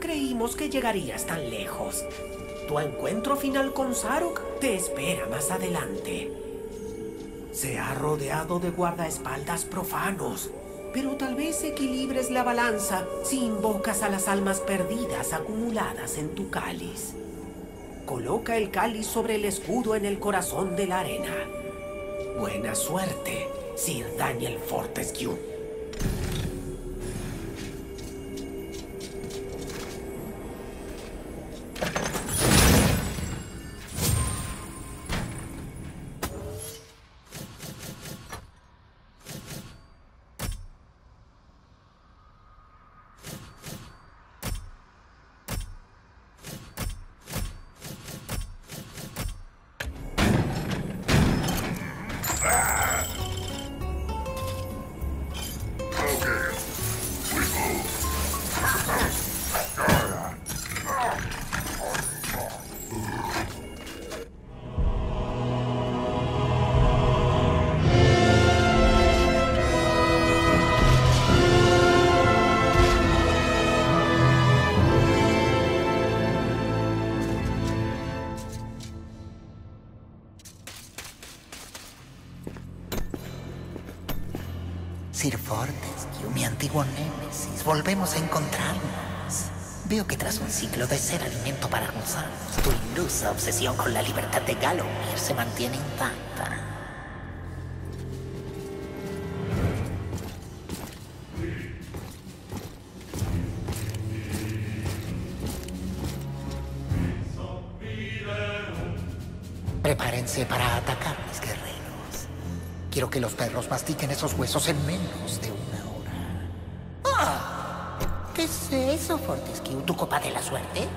creímos que llegarías tan lejos. Tu encuentro final con Sarok te espera más adelante. Se ha rodeado de guardaespaldas profanos, pero tal vez equilibres la balanza si invocas a las almas perdidas acumuladas en tu cáliz. Coloca el cáliz sobre el escudo en el corazón de la arena. Buena suerte, Sir Daniel Fortescue. Antiguo némesis, volvemos a encontrarnos. Veo que tras un ciclo de ser alimento para gusanos, tu ilusa obsesión con la libertad de Gallowmere se mantiene intacta. Prepárense para atacar, mis guerreros. Quiero que los perros mastiquen esos huesos en menos de. ¿Qué es eso, Fortescue? ¿Tu copa de la suerte?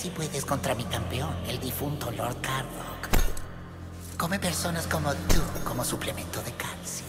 Si puedes contra mi campeón, el difunto Lord Cardock. Come personas como tú como suplemento de calcio.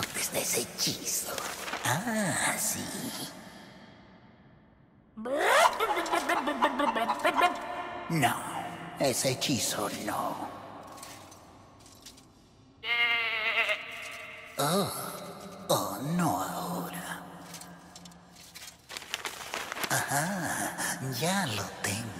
¿Dónde está ese hechizo? Ah, sí. No, ese hechizo no. Oh, oh, no ahora. Ajá, ya lo tengo.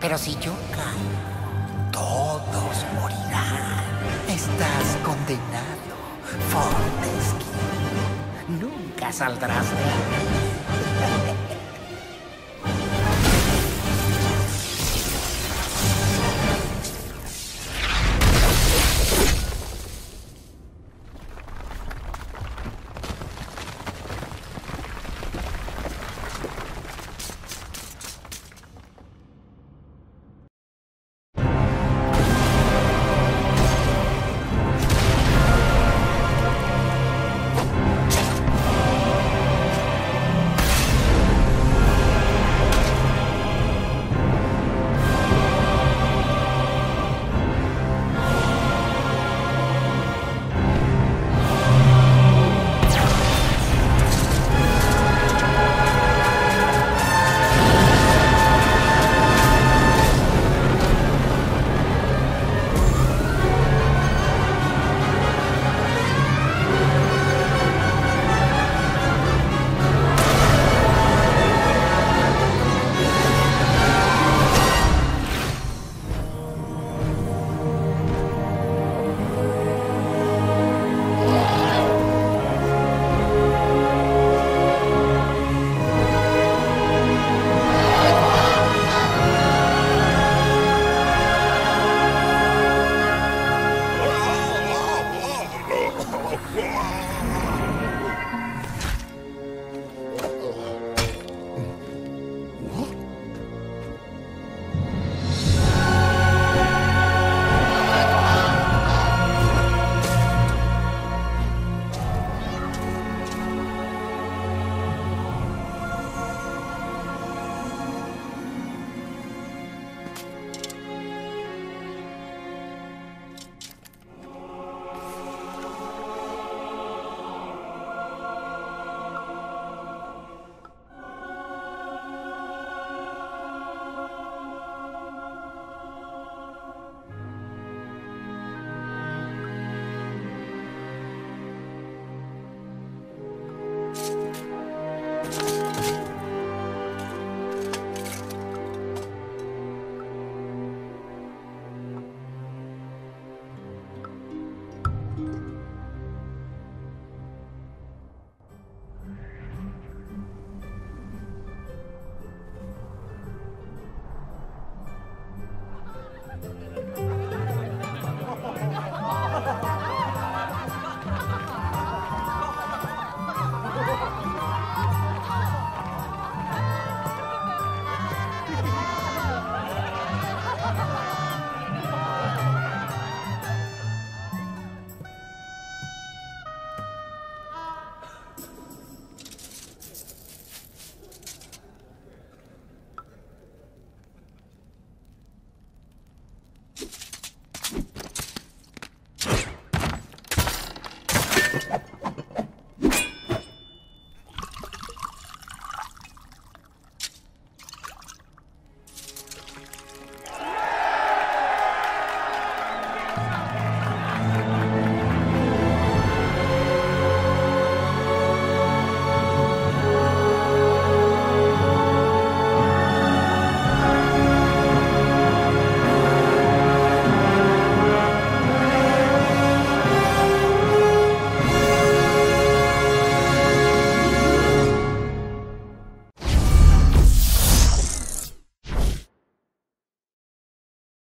Pero si yo caigo, todos morirán. Estás condenado, Fortescue. Nunca saldrás de aquí.